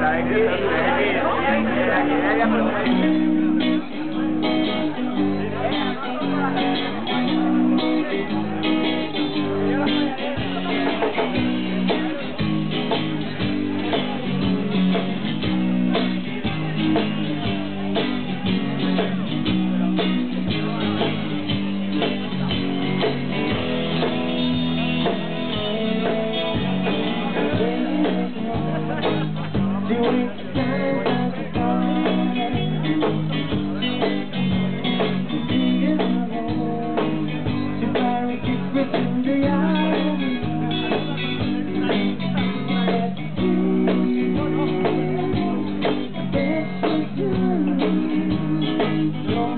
Thank you.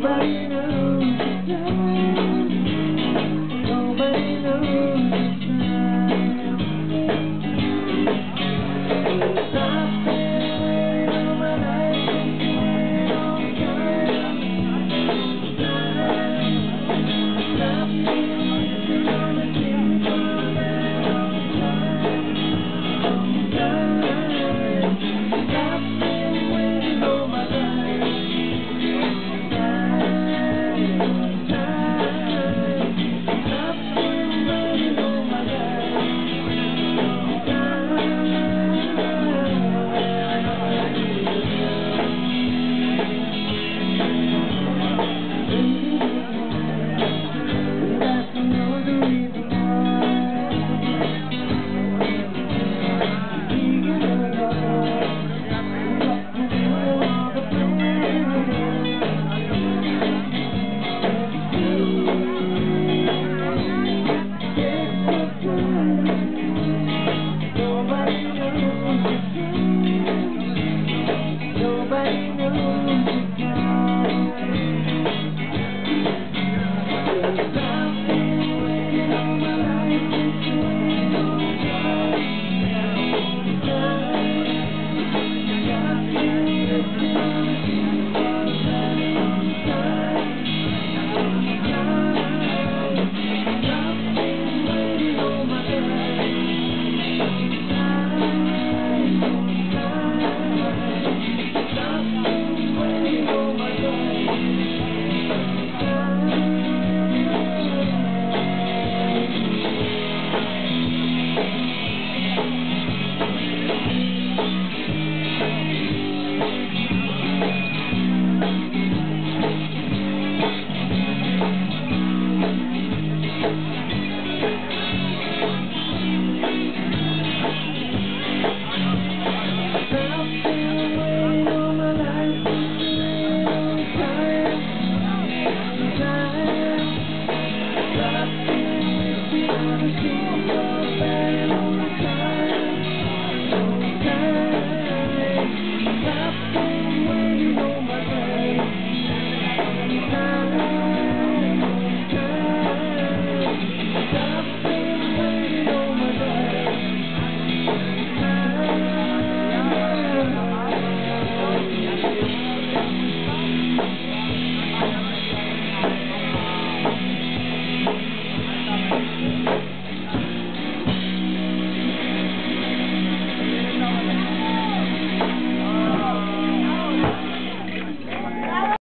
right.